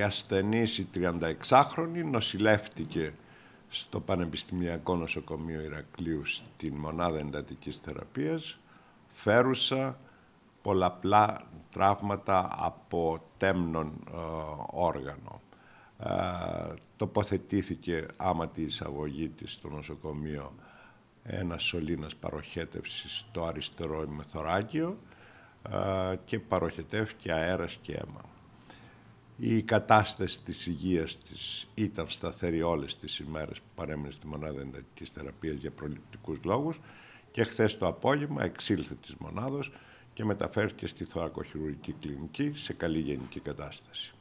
η ασθενής η 36χρονη νοσηλεύτηκε στο Πανεπιστημιακό Νοσοκομείο Ηρακλείου στην Μονάδα Εντατικής Θεραπείας, φέρουσα πολλαπλά τραύματα από τέμνον ε, όργανο. Ε, τοποθετήθηκε άμα τη εισαγωγή της στο νοσοκομείο ένα σωλήνας παροχέτευσης στο αριστερό ημεθωράκιο ε, και παροχετεύτηκε αέρας και αίμα. Η κατάσταση της υγείας της ήταν σταθερή όλες τις ημέρες που παρέμεινε στη μονάδα εντατικής θεραπείας για προληπτικούς λόγους και χθες το απόγευμα εξήλθε της μονάδος και μεταφέρθηκε στη θωρακοχειρουργική κλινική σε καλή γενική κατάσταση.